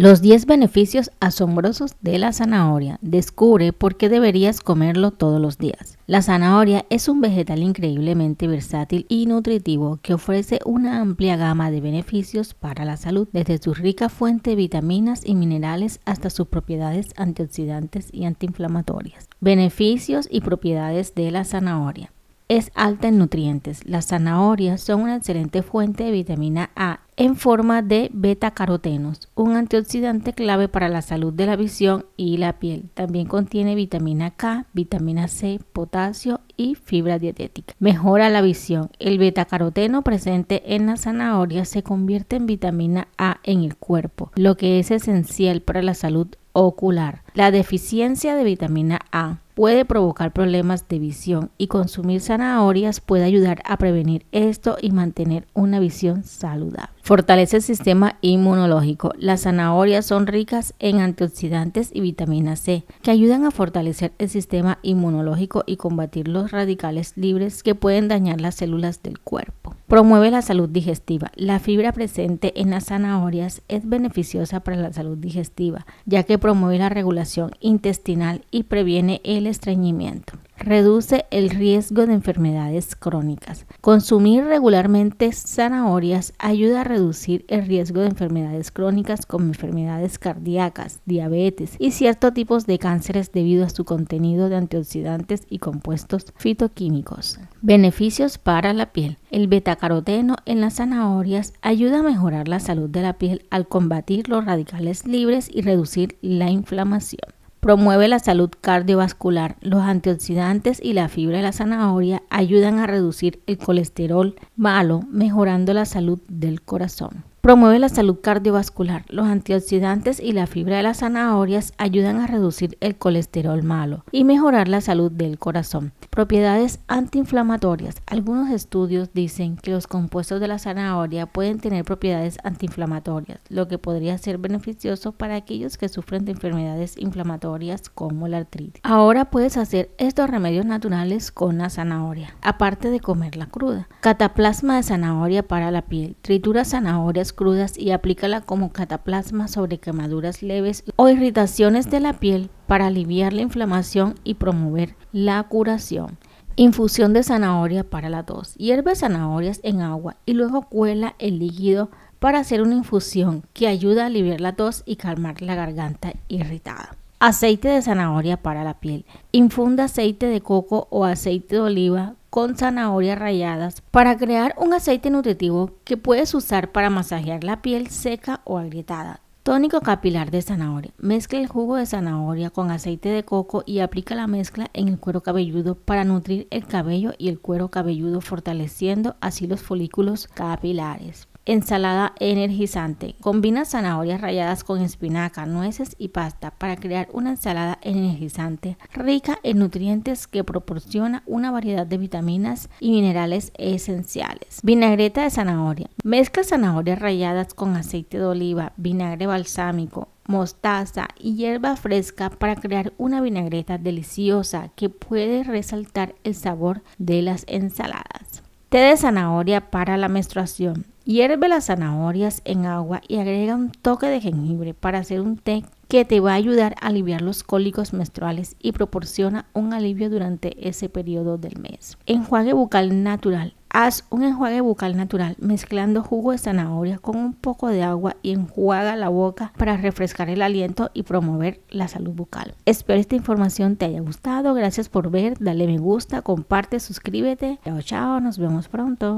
Los 10 beneficios asombrosos de la zanahoria. Descubre por qué deberías comerlo todos los días. La zanahoria es un vegetal increíblemente versátil y nutritivo que ofrece una amplia gama de beneficios para la salud, desde su rica fuente de vitaminas y minerales hasta sus propiedades antioxidantes y antiinflamatorias. Beneficios y propiedades de la zanahoria es alta en nutrientes. Las zanahorias son una excelente fuente de vitamina A en forma de beta-carotenos, un antioxidante clave para la salud de la visión y la piel. También contiene vitamina K, vitamina C, potasio y fibra dietética. Mejora la visión. El beta-caroteno presente en la zanahoria se convierte en vitamina A en el cuerpo, lo que es esencial para la salud ocular. La deficiencia de vitamina A puede provocar problemas de visión y consumir zanahorias puede ayudar a prevenir esto y mantener una visión saludable. Fortalece el sistema inmunológico. Las zanahorias son ricas en antioxidantes y vitamina C, que ayudan a fortalecer el sistema inmunológico y combatir los radicales libres que pueden dañar las células del cuerpo. Promueve la salud digestiva. La fibra presente en las zanahorias es beneficiosa para la salud digestiva, ya que promueve la regulación intestinal y previene el estreñimiento. Reduce el riesgo de enfermedades crónicas. Consumir regularmente zanahorias ayuda a reducir el riesgo de enfermedades crónicas como enfermedades cardíacas, diabetes y ciertos tipos de cánceres debido a su contenido de antioxidantes y compuestos fitoquímicos. Beneficios para la piel. El betacaroteno en las zanahorias ayuda a mejorar la salud de la piel al combatir los radicales libres y reducir la inflamación. Promueve la salud cardiovascular. Los antioxidantes y la fibra de la zanahoria ayudan a reducir el colesterol malo, mejorando la salud del corazón. Promueve la salud cardiovascular. Los antioxidantes y la fibra de las zanahorias ayudan a reducir el colesterol malo y mejorar la salud del corazón. Propiedades antiinflamatorias. Algunos estudios dicen que los compuestos de la zanahoria pueden tener propiedades antiinflamatorias, lo que podría ser beneficioso para aquellos que sufren de enfermedades inflamatorias como la artritis. Ahora puedes hacer estos remedios naturales con la zanahoria, aparte de comerla cruda. Cataplasma de zanahoria para la piel. Tritura zanahorias crudas y aplícala como cataplasma sobre quemaduras leves o irritaciones de la piel para aliviar la inflamación y promover la curación. Infusión de zanahoria para la tos. Hierve zanahorias en agua y luego cuela el líquido para hacer una infusión que ayuda a aliviar la tos y calmar la garganta irritada. Aceite de zanahoria para la piel. Infunda aceite de coco o aceite de oliva con zanahorias ralladas para crear un aceite nutritivo que puedes usar para masajear la piel seca o agrietada. Tónico capilar de zanahoria. Mezcla el jugo de zanahoria con aceite de coco y aplica la mezcla en el cuero cabelludo para nutrir el cabello y el cuero cabelludo fortaleciendo así los folículos capilares. Ensalada energizante. Combina zanahorias ralladas con espinaca, nueces y pasta para crear una ensalada energizante rica en nutrientes que proporciona una variedad de vitaminas y minerales esenciales. Vinagreta de zanahoria. Mezcla zanahorias ralladas con aceite de oliva, vinagre balsámico, mostaza y hierba fresca para crear una vinagreta deliciosa que puede resaltar el sabor de las ensaladas. Té de zanahoria para la menstruación. Hierve las zanahorias en agua y agrega un toque de jengibre para hacer un té que te va a ayudar a aliviar los cólicos menstruales y proporciona un alivio durante ese periodo del mes. Enjuague bucal natural. Haz un enjuague bucal natural mezclando jugo de zanahoria con un poco de agua y enjuaga la boca para refrescar el aliento y promover la salud bucal. Espero esta información te haya gustado. Gracias por ver. Dale me gusta, comparte, suscríbete. Chao, chao. Nos vemos pronto.